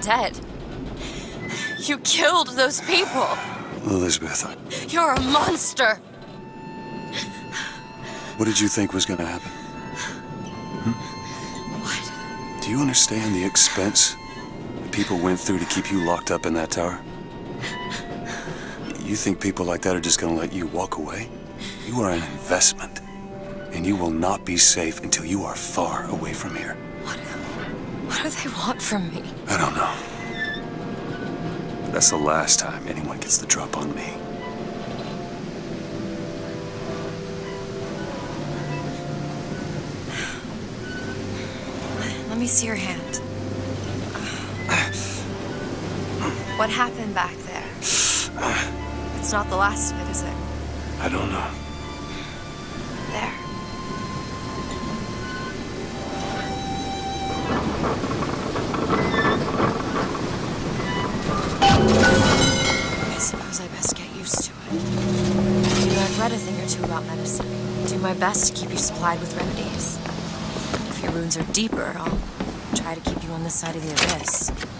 dead. You killed those people. Elizabeth, You're a monster. what did you think was gonna happen? Hmm? What? Do you understand the expense that people went through to keep you locked up in that tower? You think people like that are just gonna let you walk away? You are an investment, and you will not be safe until you are far away from here. What? Do they want from me? I don't know. But that's the last time anyone gets the drop on me. Let me see your hand. What happened back there? It's not the last of it, is it? I don't know. There. Read a thing or two about medicine. Do my best to keep you supplied with remedies. If your wounds are deeper, I'll try to keep you on this side of the abyss.